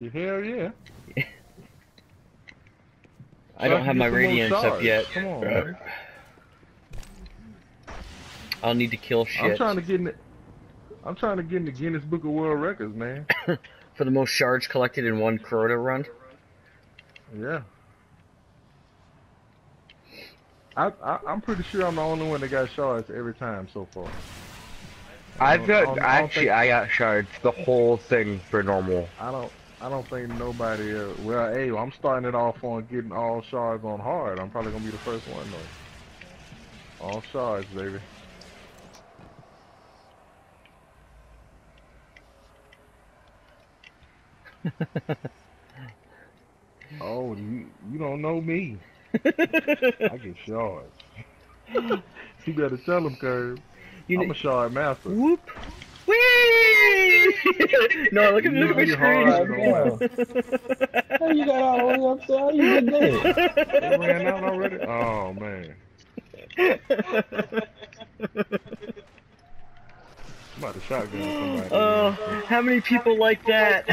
Hell yeah. I don't have my Get radiance up yet. Come on, man. I'll need to kill I'm shit trying to get in the, I'm trying to get in the Guinness Book of World Records, man. for the most shards collected in one Crota run. Yeah. I, I I'm pretty sure I'm the only one that got shards every time so far. I've I got I actually think- I got shards the whole thing for normal. I don't I don't think nobody. Uh, well, hey, I'm starting it off on getting all shards on hard. I'm probably gonna be the first one though. All shards, baby. oh, you you don't know me. I get shards. you better tell them, Curve. You I'm a shard master. Whoop. Whee! no, look at You look at my screen. hard. How you got all the way up there? How you get there? It ran out already. Oh man. I'm about to shotgun somebody. Oh, how many people like that?